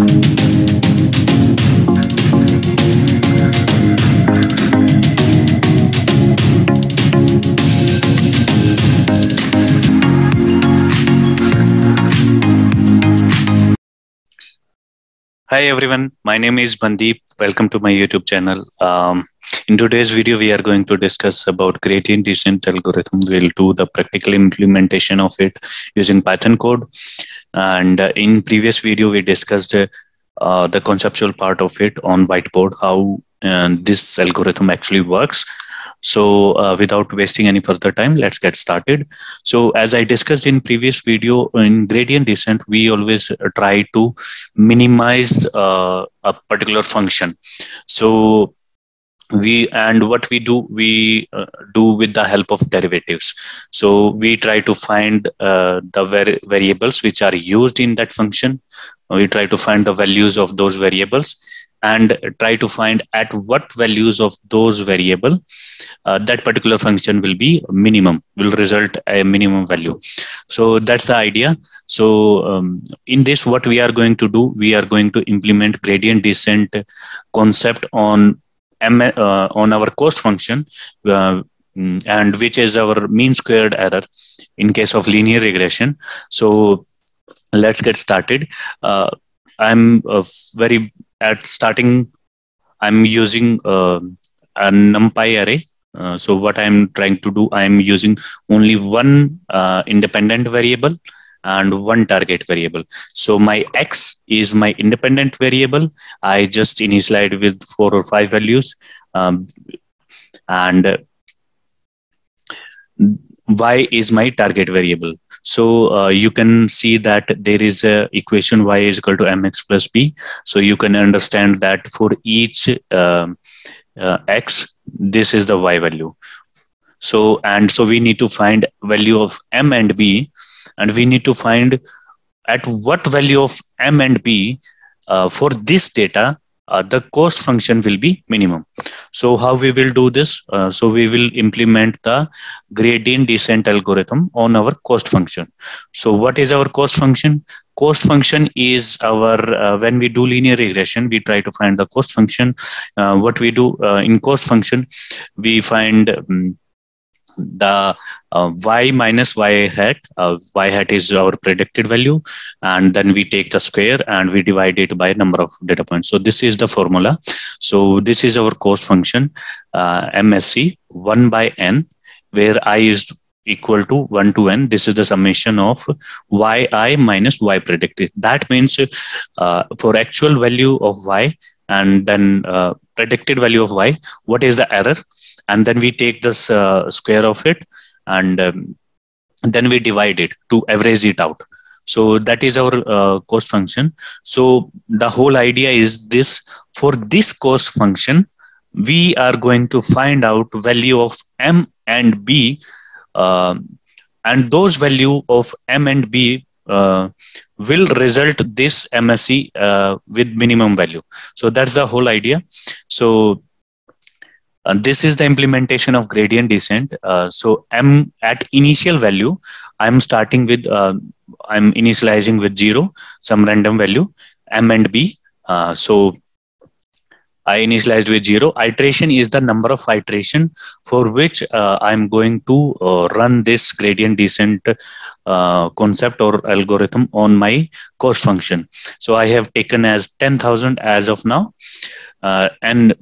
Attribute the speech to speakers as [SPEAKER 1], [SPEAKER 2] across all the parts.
[SPEAKER 1] Hi everyone, my name is Mandeep. Welcome to my YouTube channel. Um, in today's video, we are going to discuss about gradient descent algorithm. We'll do the practical implementation of it using Python code. And uh, in previous video, we discussed uh, the conceptual part of it on whiteboard, how uh, this algorithm actually works. So uh, without wasting any further time, let's get started. So as I discussed in previous video, in gradient descent, we always try to minimize uh, a particular function. So we and what we do we uh, do with the help of derivatives. So we try to find uh, the var variables which are used in that function. We try to find the values of those variables and try to find at what values of those variable uh, that particular function will be minimum will result a minimum value. So that's the idea. So um, in this what we are going to do we are going to implement gradient descent concept on M, uh, on our cost function uh, and which is our mean squared error in case of linear regression. So let's get started. Uh, i'm uh, very at starting, I'm using uh, a NumPy array. Uh, so what I'm trying to do, I'm using only one independent variable and one target variable. So my x is my independent variable. I just initialize with four or five values. Um, and y is my target variable. So uh, you can see that there is a equation y is equal to mx plus b. So you can understand that for each uh, uh, x, this is the y value. So and so we need to find value of m and b, and we need to find at what value of m and b uh, for this data uh, the cost function will be minimum. So how we will do this? Uh, so we will implement the gradient descent algorithm on our cost function. So what is our cost function? Cost function is our, uh, when we do linear regression, we try to find the cost function. Uh, what we do uh, in cost function, we find um, the uh, y minus y hat uh, y hat is our predicted value and then we take the square and we divide it by number of data points. So this is the formula. So this is our cost function uh, mse 1 by n where i is equal to 1 to n. This is the summation of yi minus y predicted. That means uh, for actual value of y and then uh, predicted value of y what is the error and then we take this uh, square of it and um, then we divide it to average it out. So that is our uh, cost function. So the whole idea is this. For this cost function we are going to find out value of m and b uh, and those value of m and b uh, will result this mse uh, with minimum value. So that's the whole idea. So and this is the implementation of gradient descent. Uh, so I'm at initial value, I'm starting with, uh, I'm initializing with zero, some random value, M and B. Uh, so I initialized with zero. Iteration is the number of iteration for which uh, I'm going to uh, run this gradient descent uh, concept or algorithm on my cost function. So I have taken as 10,000 as of now. and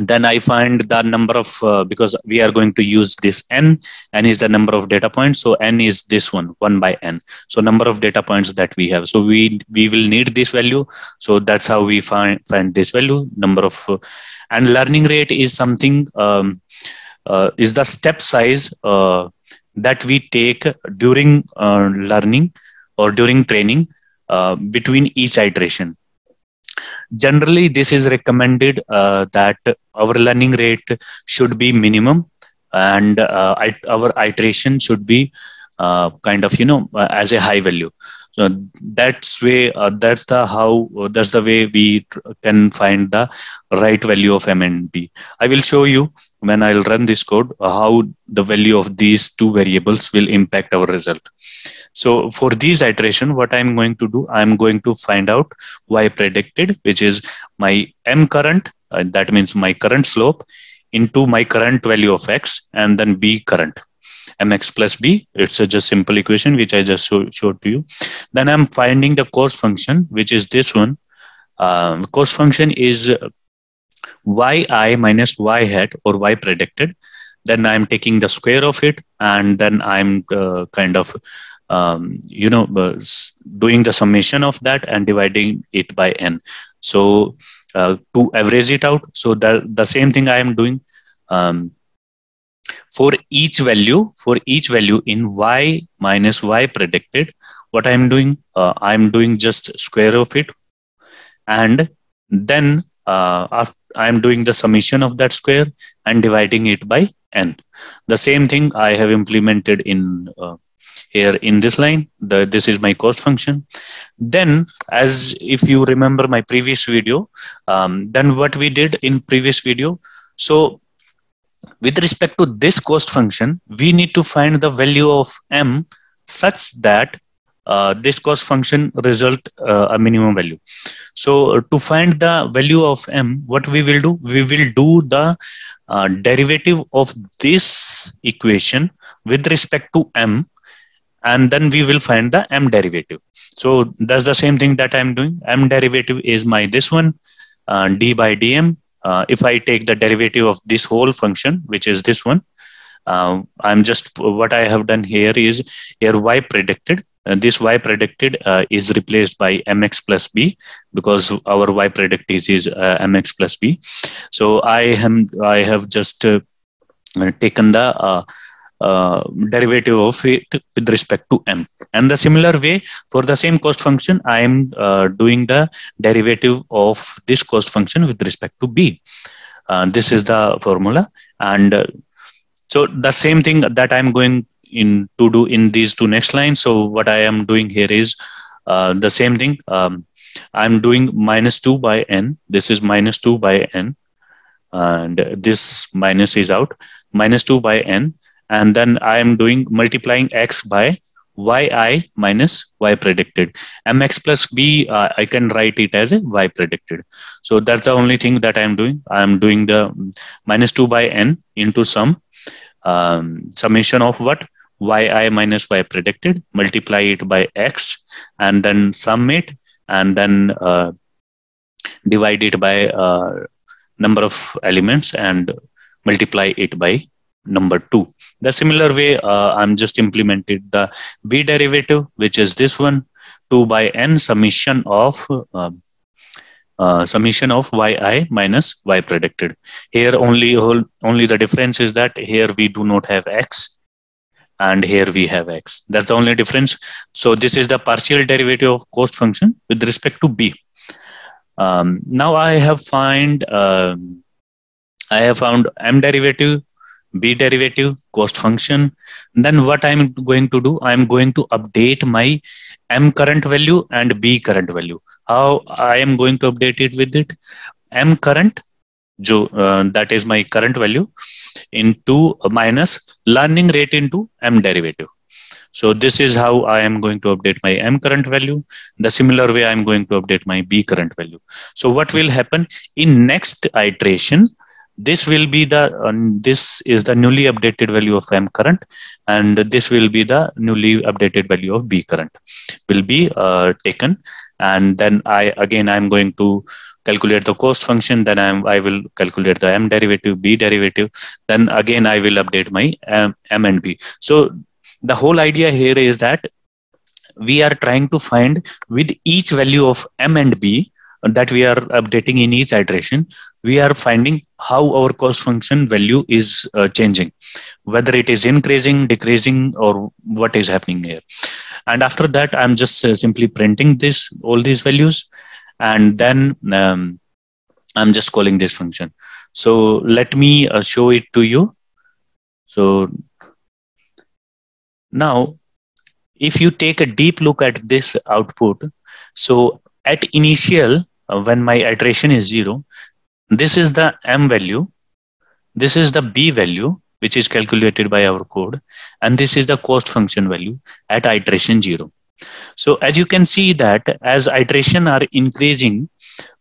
[SPEAKER 1] then I find the number of, uh, because we are going to use this n, n is the number of data points. So n is this one, 1 by n. So number of data points that we have. So we we will need this value. So that's how we find, find this value, number of, uh, and learning rate is something, um, uh, is the step size uh, that we take during uh, learning or during training uh, between each iteration generally this is recommended uh, that our learning rate should be minimum and uh, our iteration should be uh, kind of you know uh, as a high value. So that's way uh, that's the how that's the way we can find the right value of m and b. I will show you when i'll run this code how the value of these two variables will impact our result So for these iteration, what I'm going to do, I'm going to find out y predicted, which is my m current, uh, that means my current slope into my current value of x and then b current. mx plus b it's a just simple equation which i just show, showed to you. Then i'm finding the cost function which is this one. Um, cost function is yi minus y hat or y predicted. Then i'm taking the square of it and then i'm uh, kind of um, you know doing the summation of that and dividing it by n. So uh, to average it out so that the same thing i am doing um, for each value for each value in y minus y predicted what i'm doing uh, i'm doing just square of it. And then uh, i'm doing the summation of that square and dividing it by n. The same thing i have implemented in uh, here in this line the, this is my cost function. Then as if you remember my previous video um, then what we did in previous video so with respect to this cost function we need to find the value of m such that uh, this cost function result uh, a minimum value. So uh, to find the value of m what we will do? We will do the uh, derivative of this equation with respect to m and then we will find the m derivative. So that's the same thing that i'm doing. M derivative is my this one uh, d by dm. Uh, if i take the derivative of this whole function which is this one uh, i'm just what i have done here is here y predicted this y predicted uh, is replaced by mx plus b because our y predicted is uh, mx plus b. So i am i have just uh, taken the uh, derivative of it with respect to m. And the similar way for the same cost function, I am uh, doing the derivative of this cost function with respect to b. Uh, this is the formula. And uh, so the same thing that I'm going in to do in these two next lines. So what I am doing here is uh, the same thing. Um, I'm doing minus 2 by n. This is minus 2 by n. And this minus is out. Minus 2 by n and then I am doing multiplying x by yi minus y predicted. Mx plus b uh, I can write it as a y predicted. So that's the only thing that i'm doing. I'm doing the minus 2 by n into some um, summation of what? yi minus y predicted. Multiply it by x and then sum it and then uh, divide it by uh, number of elements and multiply it by number two. The similar way, uh, I'm just implemented the b derivative, which is this one, 2 by n summation of uh, uh, summation of yi minus y predicted. Here only only the difference is that here we do not have x and here we have x. That's the only difference. So this is the partial derivative of cost function with respect to b. Um, now I have find um, I have found m derivative b derivative cost function then what i'm going to do i'm going to update my m current value and b current value how i am going to update it with it m current jo, uh, that is my current value into minus learning rate into m derivative so this is how I am going to update my M current value. The similar way I'm going to update my B current value. So what will happen in next iteration? This will be the this is the newly updated value of m current and this will be the newly updated value of b current will be uh, taken. And then i again i'm going to calculate the cost function then i'm i will calculate the m derivative b derivative then again i will update my m, m and b. So the whole idea here is that we are trying to find with each value of m and b that we are updating in each iteration, we are finding how our cost function value is uh, changing, whether it is increasing, decreasing, or what is happening here. And after that, I'm just uh, simply printing this all these values, and then um, I'm just calling this function. So let me uh, show it to you. So now, if you take a deep look at this output, so at initial uh, when my iteration is zero this is the m value this is the b value which is calculated by our code. And this is the cost function value at iteration zero. So as you can see that as iteration are increasing,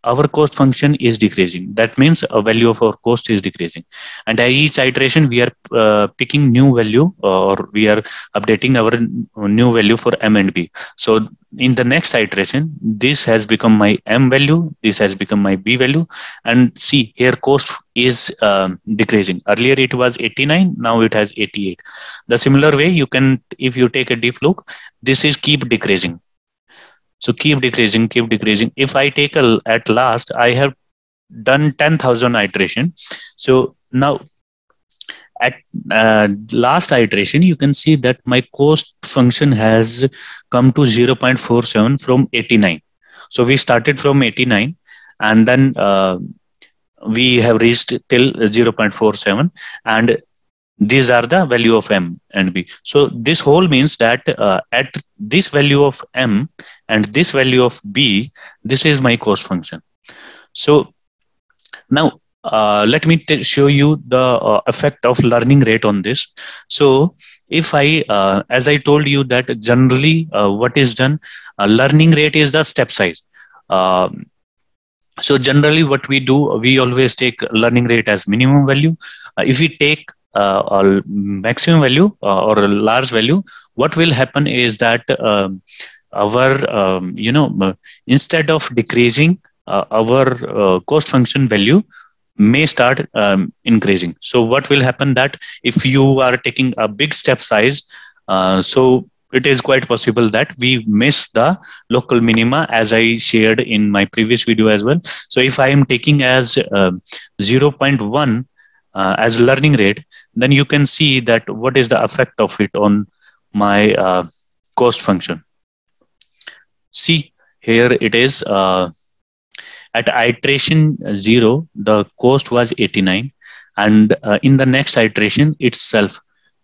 [SPEAKER 1] our cost function is decreasing. That means a value of our cost is decreasing. And at each iteration, we are uh, picking new value or we are updating our new value for M and B. So in the next iteration, this has become my M value, this has become my B value. And see here cost is um, decreasing. Earlier it was 89, now it has 88. The similar way you can, if you take a deep look, this is keep decreasing so keep decreasing, keep decreasing. If I take a, at last, I have done 10,000 iteration. So now at uh, last iteration, you can see that my cost function has come to 0.47 from 89. So we started from 89 and then uh, we have reached till 0.47 and these are the value of m and b. So this whole means that uh, at this value of m and this value of b this is my cost function. So now uh, let me show you the uh, effect of learning rate on this. So if i uh, as i told you that generally uh, what is done uh, learning rate is the step size. Um, so generally what we do we always take learning rate as minimum value. If we take uh, or maximum value uh, or a large value, what will happen is that um, our um, you know instead of decreasing uh, our cost function value may start um, increasing. So what will happen that if you are taking a big step size, so it is quite possible that we miss the local minima as I shared in my previous video as well. So if I am taking as uh, 0.1 uh, as learning rate, then you can see that what is the effect of it on my uh, cost function. See here it is uh, at iteration zero, the cost was 89 and uh, in the next iteration itself,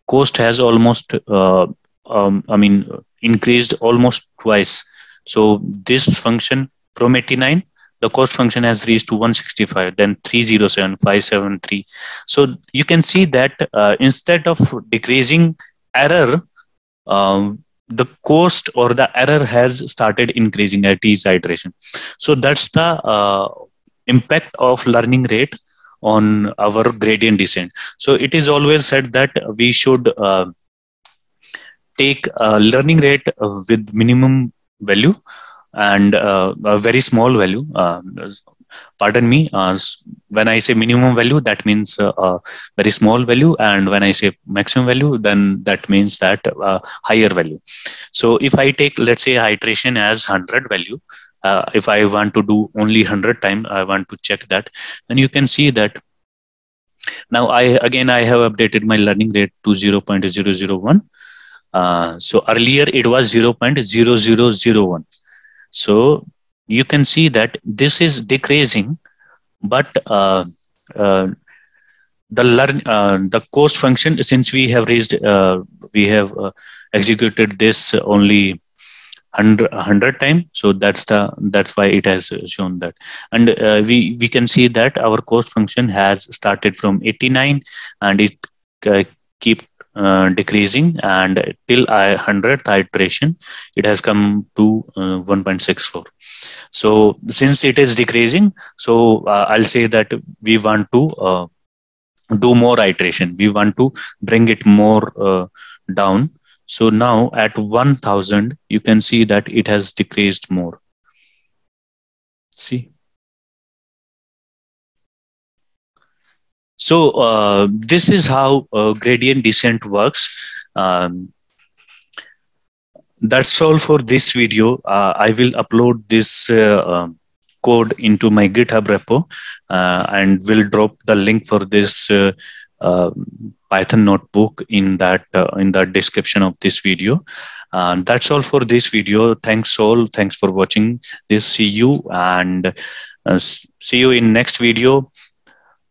[SPEAKER 1] cost has almost, uh, um, I mean, increased almost twice. So this function from 89 the cost function has reached to 165 then 307 573 so you can see that uh, instead of decreasing error um, the cost or the error has started increasing at each iteration. So that's the uh, impact of learning rate on our gradient descent. So it is always said that we should uh, take a learning rate with minimum value and uh, a very small value. Uh, pardon me, uh, when I say minimum value, that means a very small value, and when I say maximum value, then that means that higher value. So if I take, let's say, iteration as 100 value, uh, if I want to do only 100 times, I want to check that, then you can see that now I again I have updated my learning rate to 0.001. Uh, so earlier it was 0.0001. So you can see that this is decreasing, but uh, uh, the learn uh, the cost function since we have raised uh, we have uh, executed this only 100, 100 time so that's the that's why it has shown that. And uh, we we can see that our cost function has started from 89 and it keep uh, decreasing and till I 100th iteration it has come to uh, 1.64 so since it is decreasing so uh, i'll say that we want to uh, do more iteration. We want to bring it more uh, down. So now at 1000 you can see that it has decreased more. See So uh, this is how uh, gradient descent works. Um, that's all for this video. Uh, I will upload this uh, um, code into my GitHub repo uh, and will drop the link for this uh, Python notebook in that in the description of this video. that's all for this video. Thanks all. Thanks for watching this. See you and see you in next video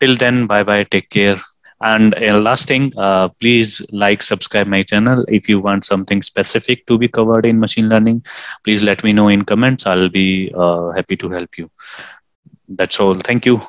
[SPEAKER 1] till then bye bye take care. And uh, last thing uh, please like subscribe my channel. If you want something specific to be covered in machine learning please let me know in comments. I'll be uh, happy to help you. That's all. Thank you